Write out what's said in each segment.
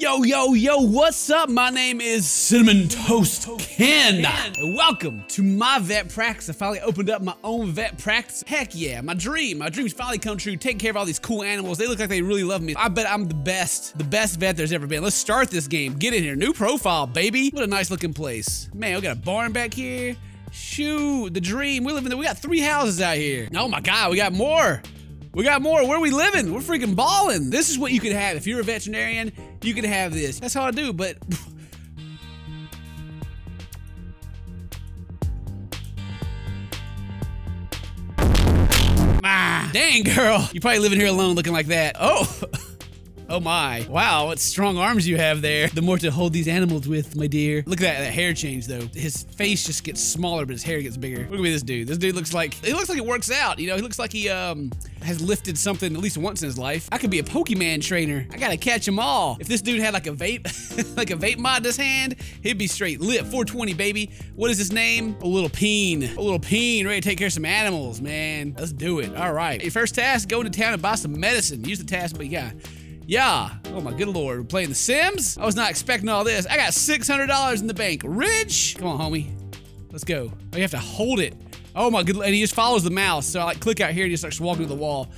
Yo, yo, yo, what's up? My name is Cinnamon Toast Ken. And welcome to my vet practice. I finally opened up my own vet practice. Heck yeah, my dream. My dream's finally come true. Taking care of all these cool animals. They look like they really love me. I bet I'm the best, the best vet there's ever been. Let's start this game. Get in here. New profile, baby. What a nice looking place. Man, we got a barn back here. Shoot, the dream. We live in the, we got three houses out here. Oh my God, we got more. We got more. Where we living? We're freaking balling. This is what you can have. If you're a veterinarian, you can have this. That's how I do, but... ah, dang, girl. You're probably living here alone looking like that. Oh. Oh my. Wow, what strong arms you have there. The more to hold these animals with, my dear. Look at that, that hair change though. His face just gets smaller, but his hair gets bigger. Look at this dude. This dude looks like, he looks like it works out. You know, he looks like he um has lifted something at least once in his life. I could be a Pokemon trainer. I gotta catch them all. If this dude had like a vape, like a vape mod in his hand, he'd be straight lit. 420, baby. What is his name? A little peen. A little peen, ready to take care of some animals, man. Let's do it. All right. Your first task, go into town and buy some medicine. Use the task, but yeah. Yeah. Oh my good lord. We're playing The Sims? I was not expecting all this. I got $600 in the bank. Rich? Come on, homie. Let's go. Oh, you have to hold it. Oh my good, and he just follows the mouse. So I like click out here and he starts walking to the wall.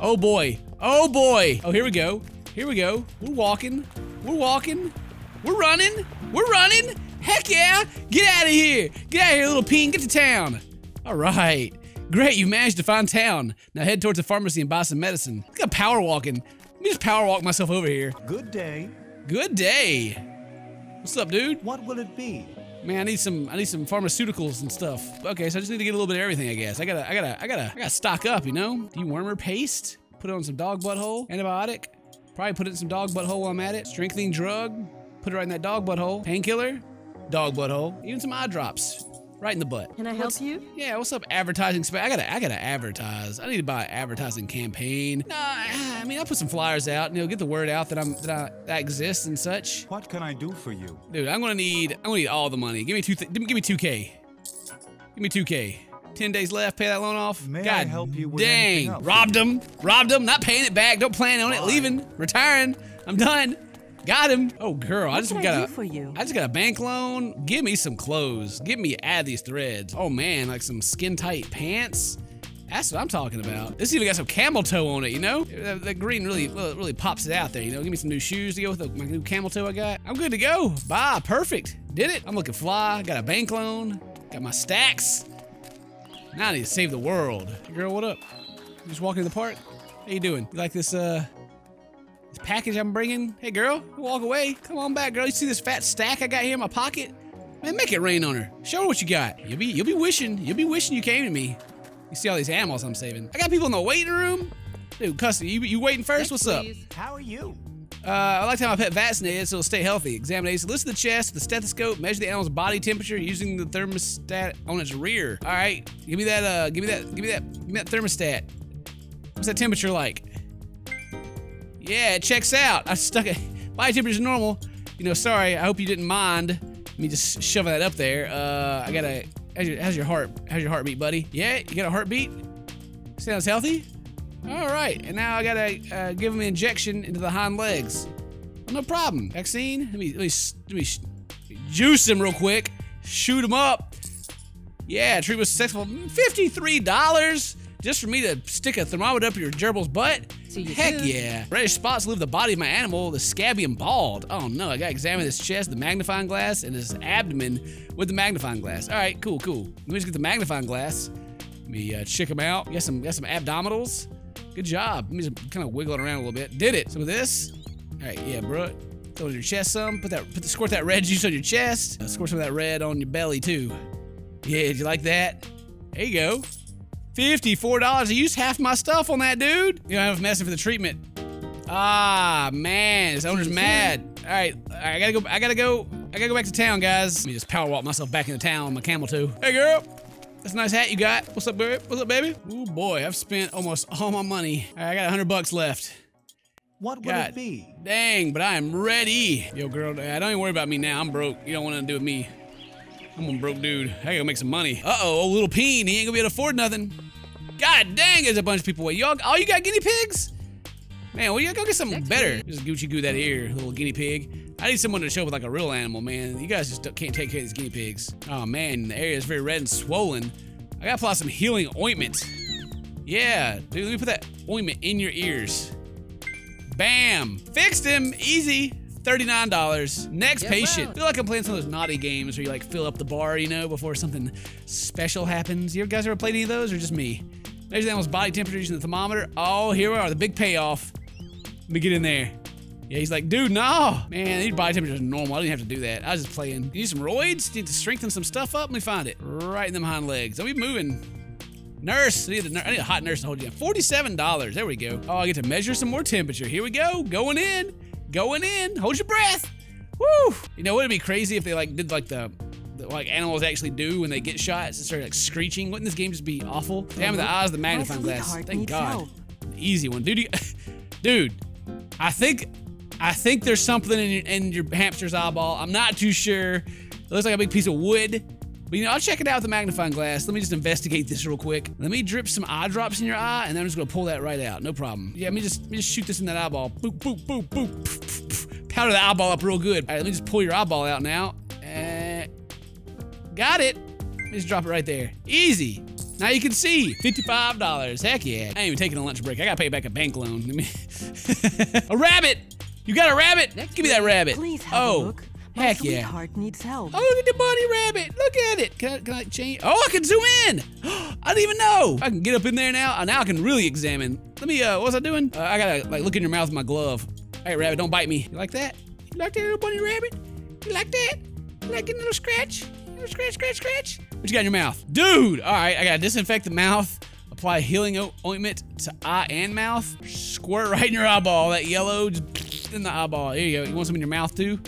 Oh boy. Oh boy. Oh, here we go. Here we go. We're walking. We're walking. We're running. We're running. Heck yeah. Get out of here. Get out of here, little peen. Get to town. All right. Great, you managed to find town. Now head towards the pharmacy and buy some medicine. Look at power walking. Let me just power walk myself over here. Good day. Good day. What's up, dude? What will it be? Man, I need some I need some pharmaceuticals and stuff. Okay, so I just need to get a little bit of everything, I guess. I gotta I gotta I gotta I gotta stock up, you know? Dewormer paste. Put it on some dog butthole. Antibiotic. Probably put it in some dog butthole while I'm at it. Strengthening drug. Put it right in that dog butthole. Painkiller. Dog butthole. Even some eye drops. Right in the butt. Can I help you? Yeah, what's up, advertising space? I gotta, I gotta advertise. I need to buy an advertising campaign. No, I mean, I'll put some flyers out, and you know, get the word out that I'm, that I, that exist and such. What can I do for you? Dude, I'm gonna need, I'm gonna need all the money. Give me two, give me 2K. Give me 2K. 10 days left, pay that loan off. May God I help you with dang, robbed him, robbed him, not paying it back, don't plan on it, leaving, retiring, I'm done. Got him. Oh, girl, I just got a. for you? I just got a bank loan. Give me some clothes. Give me add these threads. Oh man, like some skin tight pants. That's what I'm talking about. This even got some camel toe on it, you know? That, that green really, really pops it out there, you know? Give me some new shoes to go with the, my new camel toe I got. I'm good to go. Bye, perfect. Did it. I'm looking fly. Got a bank loan. Got my stacks. Now I need to save the world. Hey, girl, what up? You just walking in the park? How you doing? You like this, uh, this package I'm bringing? Hey, girl, walk away. Come on back, girl. You see this fat stack I got here in my pocket? Man, make it rain on her. Show her what you got. You'll be, you'll be wishing, you'll be wishing you came to me. You see all these animals I'm saving. I got people in the waiting room. Dude, Custom, you, you waiting first? What's up? How are you? Uh, I like to have my pet vaccinated so it'll stay healthy. Examination. Listen to the chest, the stethoscope, measure the animal's body temperature using the thermostat on its rear. All right, give me that. Uh, give me that. Give me that. Give me that thermostat. What's that temperature like? Yeah, it checks out. I stuck it. Body temperature's normal. You know, sorry. I hope you didn't mind me just shoving that up there. Uh, I gotta. How's your, how's your heart? How's your heartbeat, buddy? Yeah, you got a heartbeat? Sounds healthy. All right, and now I gotta uh, give him an injection into the hind legs. No problem. Vaccine. Let me let me let me sh- juice him real quick. Shoot him up. Yeah, treatment was successful. Fifty-three dollars just for me to stick a thermometer up your gerbil's butt. You Heck yeah. Reddish spots leave the body of my animal, the scabby and bald. Oh no, I gotta examine his chest, the magnifying glass, and his abdomen with the magnifying glass. All right, cool, cool. Let me just get the magnifying glass. Let me uh, check him out. Got some, got some abdominals. Good job. Let me just kind of wiggle it around a little bit. Did it. Some of this. All right, yeah, bro. Throw it in your chest some. Put that, put the, squirt that red juice on your chest. Uh, squirt some of that red on your belly too. Yeah, did you like that? There you go. Fifty-four dollars. I used half my stuff on that, dude. You don't have messing for the treatment. Ah, man, this owner's mad. All right, I gotta go. I gotta go. I gotta go back to town, guys. Let me just power walk myself back into town on my camel too. Hey, girl. That's a nice hat you got. What's up, baby? What's up, baby? Oh boy, I've spent almost all my money. All right, I got a hundred bucks left. What will God it be? Dang, but I am ready. Yo, girl, uh, don't even worry about me now. I'm broke. You don't want to do with me. I'm a broke dude. I gotta make some money. Uh-oh, old little peen. He ain't gonna be able to afford nothing. God dang, there's a bunch of people. Wait, y'all, all you got guinea pigs? Man, well, you gotta go get something better. Just Gucci goo that ear, little guinea pig. I need someone to show up with like a real animal, man. You guys just can't take care of these guinea pigs. Oh man, the area is very red and swollen. I gotta apply some healing ointment. Yeah, dude, let me put that ointment in your ears. Bam! Fixed him! Easy! $39. Next Get patient. well. feel like I'm playing some of those naughty games where you like fill up the bar, you know, before something special happens. You guys ever played any of those or just me? Measure the animal's body temperature using the thermometer. Oh, here we are, the big payoff. Let me get in there. Yeah, he's like, dude, no. Man, these body temperatures are normal. I didn't have to do that. I was just playing. You need some roids? Need to strengthen some stuff up? Let me find it. Right in them hind legs. Are we moving? Nurse. I need, a, I need a hot nurse to hold you down. $47. There we go. Oh, I get to measure some more temperature. Here we go. Going in. Going in. Hold your breath. Woo. You know, wouldn't it be crazy if they like did like the, the like animals actually do when they get shot? It started like screeching. Wouldn't this game just be awful? Damn the eyes, the magnifying glass. Thank God. help. Easy one, dude. You, dude, I think I think there's something in your, in your hamster's eyeball. I'm not too sure. It looks like a big piece of wood. But you know, I'll check it out with the magnifying glass. Let me just investigate this real quick. Let me drip some eye drops in your eye, and then I'm just gonna pull that right out. No problem. Yeah, let me just let me just shoot this in that eyeball. Boop, boop, boop, boop. Pff, pff, pff. Powder the eyeball up real good. All right, let me just pull your eyeball out now. Uh, got it. Let me just drop it right there. Easy. Now you can see. $55. Heck yeah. I ain't even taking a lunch break. I gotta pay back a bank loan. A rabbit! You got a rabbit? Next, Give me that rabbit. Please have oh, a look. My heck yeah. sweetheart needs help. Oh, look at the bunny rabbit. Look at it. Can I, can I change? Oh, I can zoom in. I didn't even know. I can get up in there now. Now I can really examine. Let me, uh, what was I doing? Uh, I gotta, like, look in your mouth with my glove. Hey, rabbit, don't bite me. You like that? You like that little bunny rabbit? You like that? You like a little scratch? Little scratch, scratch, scratch? What you got in your mouth? Dude! All right, I gotta disinfect the mouth. Apply healing ointment to eye and mouth. Squirt right in your eyeball. That yellow, just in the eyeball. Here you go. You want some in your mouth too?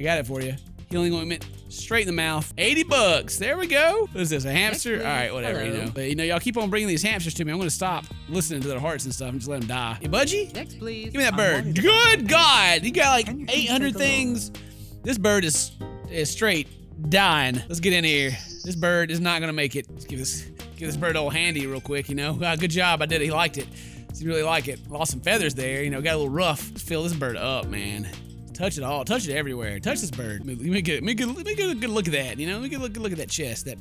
I got it for you. Healing ointment, straight in the mouth. 80 bucks. There we go. What is this, a hamster? All right, whatever, you know. But, you know, y'all keep on bringing these hamsters to me. I'm going to stop listening to their hearts and stuff and just let them die. You budgie? Next, please. Give me that bird. Good God. You got like 800 take a look? things. This bird is, is straight dying. Let's get in here. This bird is not going to make it. Let's give this, give this bird a little handy real quick, you know. Ah, good job. I did it. He liked it. He really like it. Lost some feathers there, you know, got a little rough. Let's fill this bird up, man. Touch it all. Touch it everywhere. Touch this bird. Let me get, let me get, let me get a good look at that. You know, let me get a look, look at that chest, that,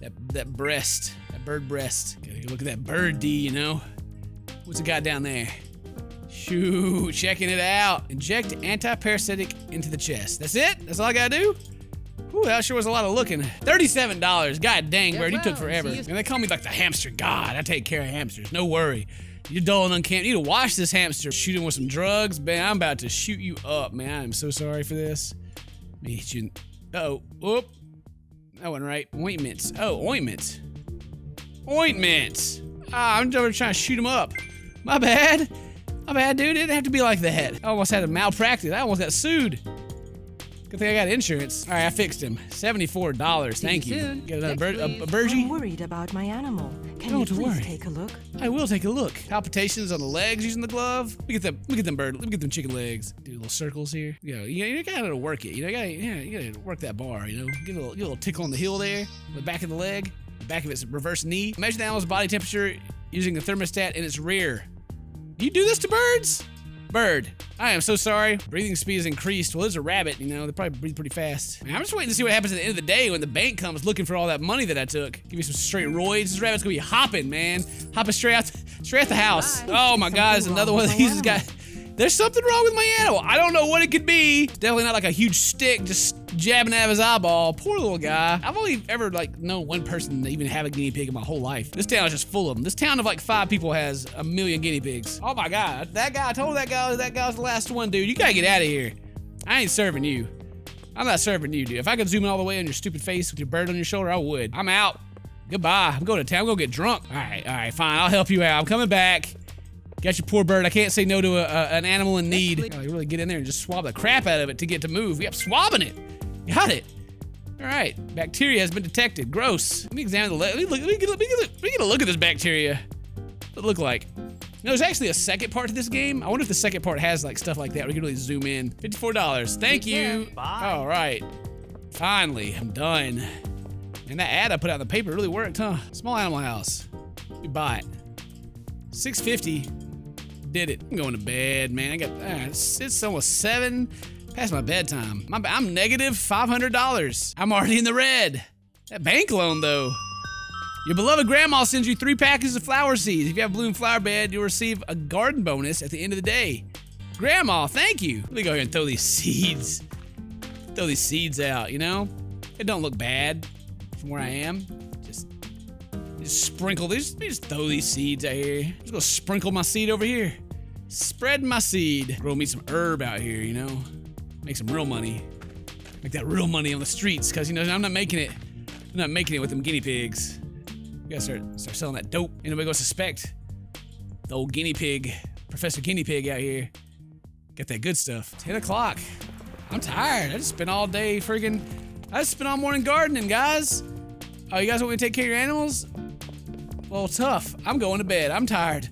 that, that breast, that bird breast. Get a good look at that bird D. You know, what's it got down there? Shoo, checking it out. Inject anti-parasitic into the chest. That's it. That's all I gotta do. Ooh, that sure was a lot of looking. Thirty-seven dollars. God dang, Yeah, bird, you took forever. And they call me like the hamster god. I take care of hamsters. No worry. You're dull and uncanny. You need to wash this hamster. Shoot him with some drugs. Man, I'm about to shoot you up, man. I am so sorry for this. Let me hit you. in- Uh-oh. Whoop. That wasn't right. Ointments. Oh, ointments. Ointments. Ah, I'm trying to shoot him up. My bad. My bad, dude. It didn't have to be like that. I almost had a malpractice. I almost got sued. Good thing I got insurance. All right, I fixed him. Seventy-four dollars. Thank you. soon. Get another bird, a, a. I'm worried about my animal. Can Don't you please worry. take a look? I will take a look. Palpitations on the legs using the glove. Me get them. Look at them bird. Let me get them chicken legs. Do little circles here. You know, you, you gotta work it. You know, you gotta, yeah, you gotta work that bar. You know, get a little, get a little tickle on the heel there, the back of the leg, the back of its reverse knee. Measure the animal's body temperature using the thermostat in its rear. Do You do this to birds? Bird, I am so sorry. Breathing speed is increased. Well, there's a rabbit, you know, they probably breathe pretty fast. Man, I'm just waiting to see what happens at the end of the day when the bank comes looking for all that money that I took. Give me some straight roids. This rabbit's gonna be hopping, man. Hopping straight out, straight out the house. Oh my God, there's another one of these. has got. There's something wrong with my animal. I don't know what it could be. It's definitely not like a huge stick just jabbing of his eyeball. Poor little guy. I've only ever like known one person to even have a guinea pig in my whole life. This town is just full of them. This town of like five people has a million guinea pigs. Oh my god, that guy. I told that guy that guy was the last one, dude. You gotta get out of here. I ain't serving you. I'm not serving you, dude. If I could zoom in all the way on your stupid face with your bird on your shoulder, I would. I'm out. Goodbye. I'm going to town. I'm gonna get drunk. All right, all right, fine. I'll help you out. I'm coming back. Got your poor bird. I can't say no to a, a, an animal in need. please. Gotta oh, really get in there and just swab the crap out of it to get to move. Yep, swabbing it. Got it. All right, bacteria has been detected. Gross. Let me examine the. Le- let me look. Let me get, let me get, let me get a look at this bacteria. What it look like? No, there's actually a second part to this game. I wonder if the second part has like stuff like that. We can really zoom in. Fifty-four dollars. Thank you. Bye. All right. Finally, I'm done. And that ad I put out in the paper really worked, huh? Small animal house. We buy it. 650. Did it. I'm going to bed, man. I got, uh, it's, almost seven past my bedtime. My, I'm negative $500. I'm already in the red. That bank loan, though. Your beloved grandma sends you three packages of flower seeds. If you have a bloom flower bed, you'll receive a garden bonus at the end of the day. Grandma, thank you. Let me go here and throw these seeds. Throw these seeds out, you know? It don't look bad from where I am. Just, sprinkle these, just throw these seeds out here. Just go sprinkle my seed over here. Spread my seed. Grow me some herb out here, you know? Make some real money. Make that real money on the streets, because, you know, I'm not making it. I'm not making it with them guinea pigs. You gotta start, start selling that dope. Nobody gonna suspect. The old guinea pig, Professor Guinea Pig out here. Got that good stuff. 10 o'clock. I'm tired. I just spent all day friggin' I just spent all morning gardening, guys. Oh, you guys want me to take care of your animals? Well, tough. I'm going to bed. I'm tired.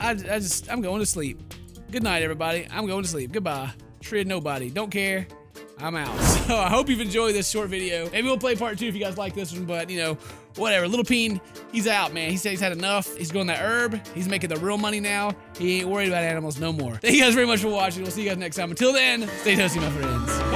I, I just, I'm going to sleep. Good night, everybody. I'm going to sleep. Goodbye. Tread nobody. Don't care. I'm out. So I hope you've enjoyed this short video. Maybe we'll play part two if you guys like this one, but you know, whatever. Little Peen, he's out, man. He said he's had enough. He's going that herb. He's making the real money now. He ain't worried about animals no more. Thank you guys very much for watching. We'll see you guys next time. Until then, stay toasty, my friends.